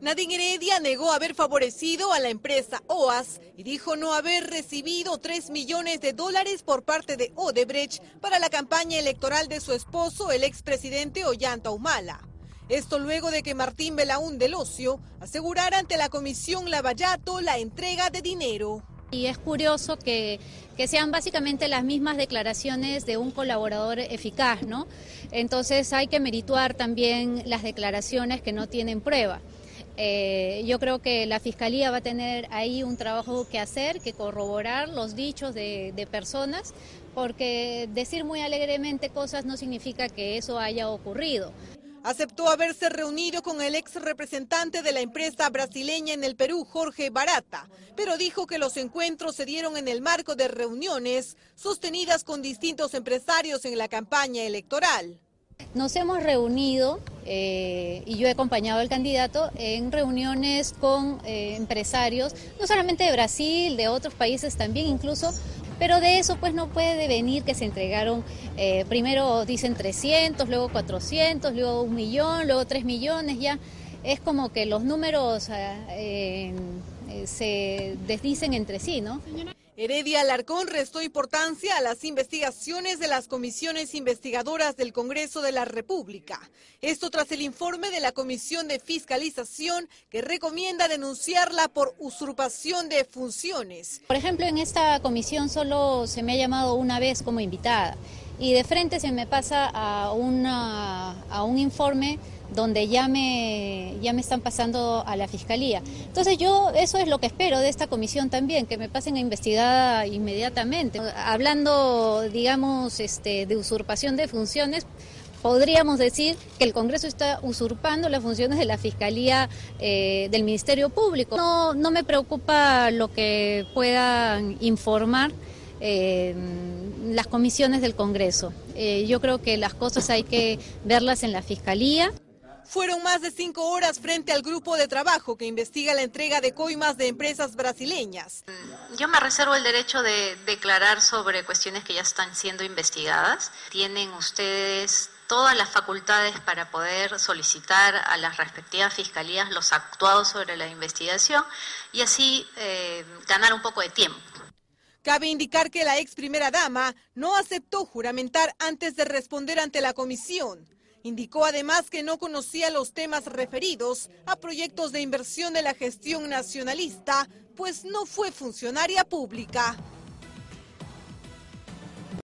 Nadine Heredia negó haber favorecido a la empresa OAS y dijo no haber recibido 3 millones de dólares por parte de Odebrecht para la campaña electoral de su esposo, el expresidente Ollanta Humala. Esto luego de que Martín Belaún del Ocio asegurara ante la Comisión Lavallato la entrega de dinero. Y es curioso que, que, sean básicamente las mismas declaraciones de un colaborador eficaz, ¿no? Entonces hay que merituar también las declaraciones que no tienen prueba. Eh, yo creo que la Fiscalía va a tener ahí un trabajo que hacer, que corroborar los dichos de, de personas, porque decir muy alegremente cosas no significa que eso haya ocurrido. Aceptó haberse reunido con el ex representante de la empresa brasileña en el Perú, Jorge Barata, pero dijo que los encuentros se dieron en el marco de reuniones sostenidas con distintos empresarios en la campaña electoral. Nos hemos reunido eh, y yo he acompañado al candidato en reuniones con eh, empresarios, no solamente de Brasil, de otros países también incluso, pero de eso pues no puede venir que se entregaron, eh, primero dicen 300, luego 400, luego un millón, luego 3 millones, ya es como que los números eh, eh, se desdicen entre sí, ¿no? Heredia Alarcón restó importancia a las investigaciones de las comisiones investigadoras del Congreso de la República. Esto tras el informe de la Comisión de Fiscalización que recomienda denunciarla por usurpación de funciones. Por ejemplo, en esta comisión solo se me ha llamado una vez como invitada y de frente se me pasa a, a un informe donde ya me, ya me están pasando a la fiscalía. Entonces yo eso es lo que espero de esta comisión también, que me pasen a investigar inmediatamente. Hablando, digamos, este, de usurpación de funciones, podríamos decir que el Congreso está usurpando las funciones de la Fiscalía eh, del Ministerio Público. No, no me preocupa lo que puedan informar. Eh, las comisiones del Congreso. Eh, yo creo que las cosas hay que verlas en la Fiscalía. Fueron más de cinco horas frente al grupo de trabajo que investiga la entrega de coimas de empresas brasileñas. Yo me reservo el derecho de declarar sobre cuestiones que ya están siendo investigadas. Tienen ustedes todas las facultades para poder solicitar a las respectivas fiscalías los actuados sobre la investigación y así eh, ganar un poco de tiempo. Cabe indicar que la ex primera dama no aceptó juramentar antes de responder ante la comisión. Indicó además que no conocía los temas referidos a proyectos de inversión de la gestión nacionalista, pues no fue funcionaria pública.